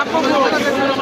আপনাদের